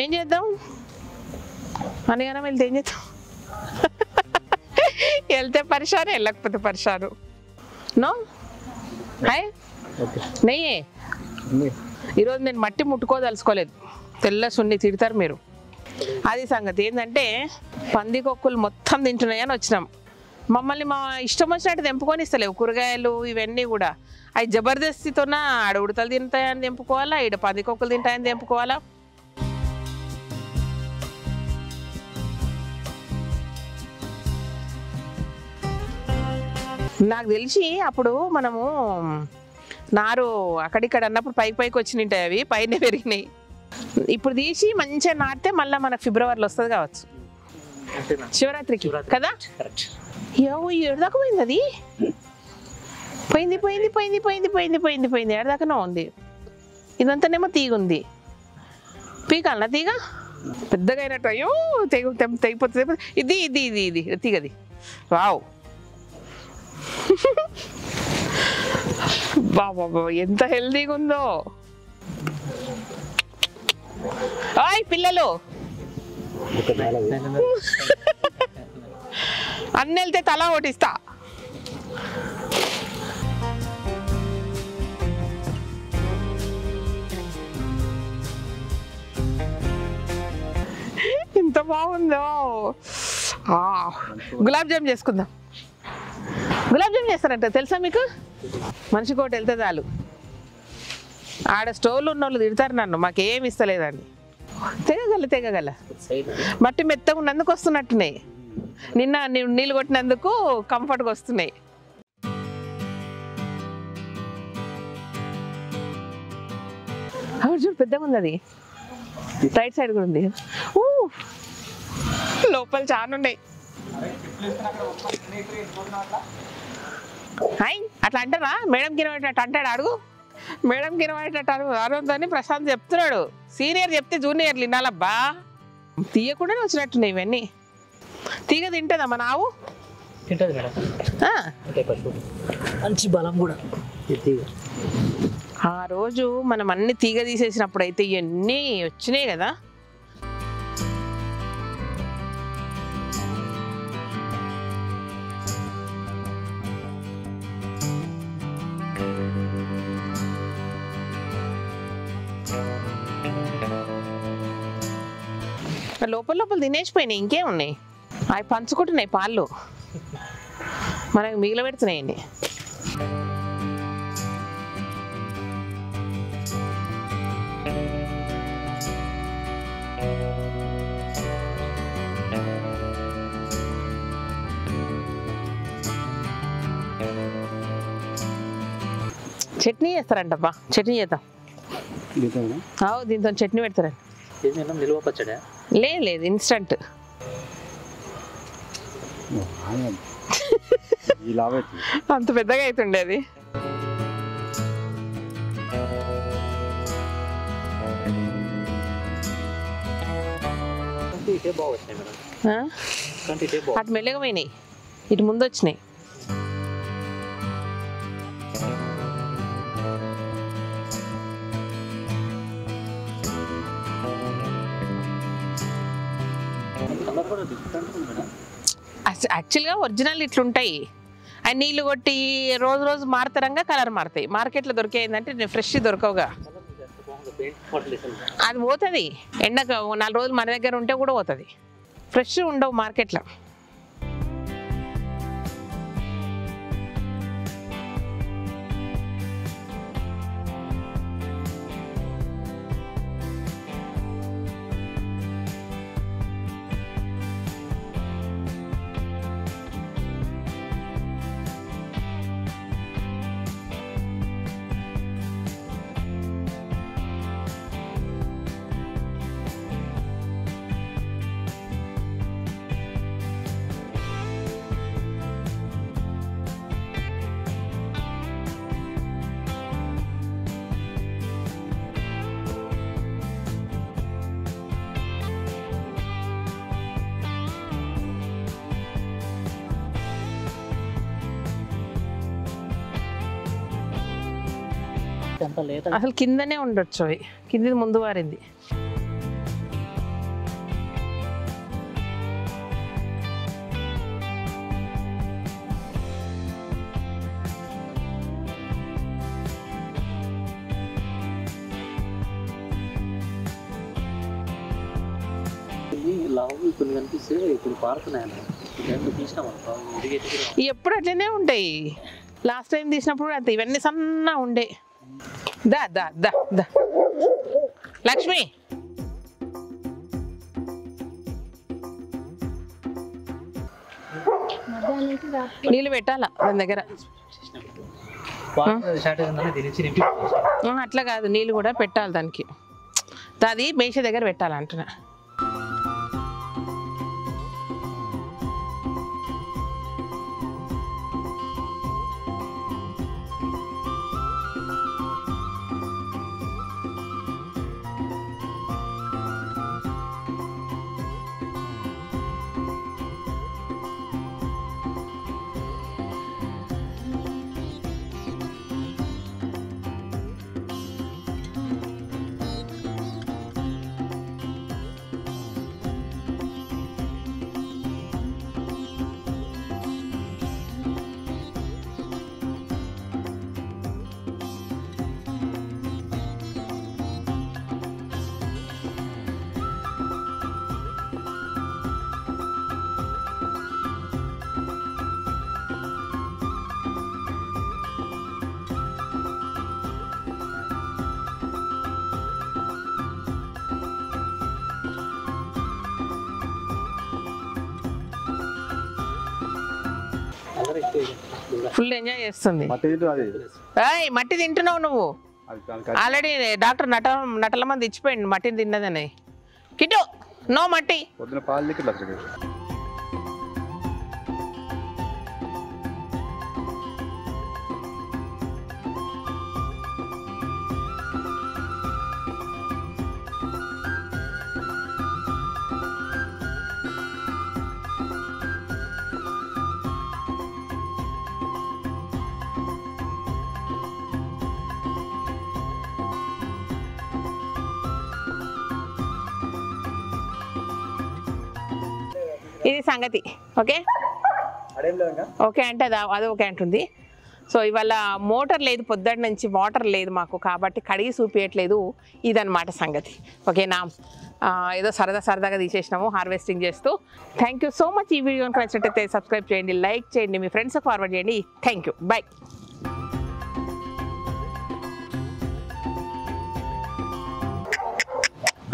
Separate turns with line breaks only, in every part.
ఏం చేద్దాం? అనగానే వెళ్తే ఏం చేద్దాం? వెళ్తే పరిశాను వెళ్ళకపోతే పరిశాను. నో? హాయ్ నెయ్యే? ఈరోజు నేను మట్టి ముట్టుకోదలుచుకోలేదు. తెల్ల సున్ని తిడతారు మీరు. అది సంగతి. ఏంటంటే పందికొక్కులు మొత్తం తింటున్నాయని వచ్చినాం. మమ్మల్ని మా ఇష్టం వచ్చినట్టు తెంపుకొని ఇస్తలేవు. కూరగాయలు ఇవన్నీ కూడా. అవి జబర్దస్తితోన ఆడ ఉడతలు తింటాయని తెంపుకోవాలా? ఈడ పందికొక్కులు తింటాయని తెంపుకోవాలా? నాకు తెలిసి అప్పుడు మనము నారు అక్కడిక్కడ అన్నప్పుడు పైకి పైకి వచ్చి ఉంటాయి అవి పైన పెరిగినాయి. ఇప్పుడు తీసి మంచిగా నాటితే మళ్ళీ మనకు ఫిబ్రవరిలో వస్తుంది కావచ్చు. శివరాత్రికి
శివరాత్రి.
కదా? ఏడుదాకా పోయింది అది? పోయింది పోయింది పోయింది పోయింది పోయింది పోయింది పోయింది. ఏడదాకానే ఉంది. ఇదంతానేమో తీగ ఉంది పీకాలనా తీగ? పెద్దగా అయినట్టు అయ్యో తెగ తెగిపోతుంది. ఇది ఇది ఇది ఇది. తీగది. వావ్. బాబా ఎంత హెల్దీగా ఉందో ఆయ్ పిల్లలు అన్న వెళ్తే తల ఓటిస్తా ఎంత బాగుందో ఆ, గులాబ్ జామ్ చేసుకుందాం గులాబ్ జామ్ చేస్తారంట తెలుసా మీకు? మనిషి కోటి వెళ్తే చాలు. ఆడ స్టోర్లు ఉన్న వాళ్ళు తిడతారు నన్ను మాకేం ఇస్తలేదండి తెగగల తెగగల. మట్టి మెత్తగా ఉన్నందుకు వస్తున్నట్టున్నాయి. నిన్న నీళ్ళు కొట్టినందుకు కంఫర్ట్గా వస్తున్నాయి. అవును చూడు పెద్దగా ఉంది అది. రైట్ సైడ్ కూడా ఉంది. ఊ! లోపల చాలా ఉన్నాయి. హాయ్ అట్లా అంటారా? మేడం కినబెట్టేటట్టు అంటాడు? అడుగు. మేడం కినబెట్టేటట్టు అడుగు. అరుందని ప్రశాంత్ చెప్తున్నాడు. సీనియర్ చెప్తే జూనియర్లు వినాలబ్బా. తీయకుండానే వచ్చినట్టున్నాయి ఇవన్నీ. తీగ తింటుందా మన ఆవు
తింటుంది మేడం మంచి బలం కూడా
ఆ రోజు మనం అన్ని తీగ తీసేసినప్పుడు అయితే ఇవన్నీ వచ్చినాయి కదా. లోపల లోపల తినేసిపోయినాయి ఇంకేం ఉన్నాయి? అవి పంచుకుంటున్నాయి పాలు. మనకు మిగిలి పెడుతున్నాయండి. చట్నీ చేస్తారంటబ్బా. చట్నీ చేద్దాం. దీంతో చట్నీ పెడతారండి.
నిల్వ పచ్చడా?
లేదు లేదు ఇన్స్టంట్ అంత పెద్దగా అవుతుండే అది.
కంటి ఇటే బాగా వచ్చినాయి మేడం.
ఆ?
కంటి ఇటే బాగా
అటు మెల్లగా పోయినాయి. ఇటు ముందు వచ్చినాయి. యాక్చువల్గా ఒరిజినల్ ఇట్లుంటాయి. అండ్ నీళ్ళు కొట్టి రోజు రోజు మారుతరంగా కలర్ మారుతాయి. మార్కెట్లో దొరికేందంటే ఫ్రెష్ దొరకవుగా. అది పోతుంది. ఎండకు నాలుగు రోజులు మన దగ్గర ఉంటే కూడా పోతుంది. ఫ్రెష్ ఉండవు మార్కెట్లో అసలు కిందనే ఉండొచ్చు అవి. కింది ముందు వారింది. ఎప్పుడు అట్లనే ఉంటాయి. లాస్ట్ టైం తీసినప్పుడు అంత. ఇవన్నీ సన్నా ఉండే. దా దా దా దా. లక్ష్మి. నీళ్ళు పెట్టాలా దాని దగ్గర? అట్లా కాదు నీళ్ళు కూడా పెట్టాలి దానికి. అది మేష దగ్గర పెట్టాలి ఫుల్ ఎంజాయ్ చేస్తుంది.
మట్టి
తింటున్నావు నువ్వు. ఆల్రెడీ డాక్టర్ నట నటల మంది ఇచ్చిపోయింది మట్టిని తిన్నదని. కిటు నో మట్టి. ఇది సంగతి ఓకే? ఓకే అంటే అది అది ఓకే అంటుంది. సో ఇవాళ మోటార్ లేదు పొద్దున్న నుంచి వాటర్ లేదు మాకు కాబట్టి కడిగి చూపించట్లేదు ఇదన్నమాట సంగతి. ఓకేనా? ఏదో సరదా సరదాగా తీసేసినాము హార్వెస్టింగ్ చేస్తూ. థ్యాంక్ యూ సో మచ్ ఈ వీడియో నచ్చినట్టయితే సబ్స్క్రైబ్ చేయండి లైక్ చేయండి మీ ఫ్రెండ్స్కి ఫార్వర్డ్ చేయండి. థ్యాంక్ యూ బై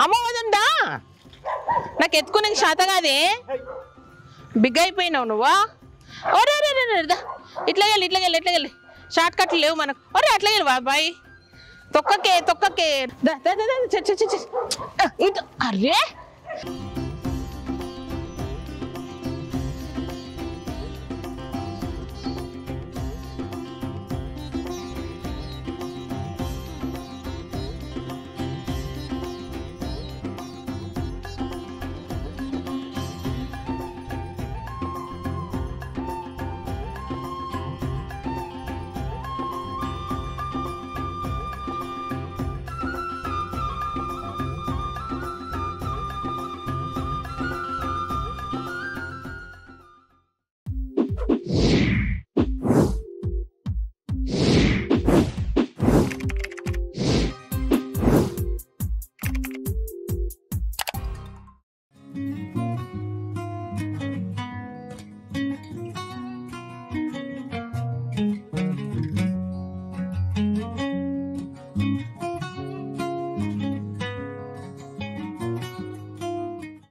అమ్మ వదందా నాకు ఎత్తుకునే శాత కాదే. బిగ్ అయిపోయినావు నువ్వా? ఒరే రే రే, దా. ఇట్లా వెళ్ళి ఇట్లా వెళ్ళి ఇట్లా వెళ్ళి షార్ట్ కట్లు లేవు మనకు. ఒరే అట్లా వెళ్ళి బాబాయ్. తొక్కకే తొక్కకే. అరే!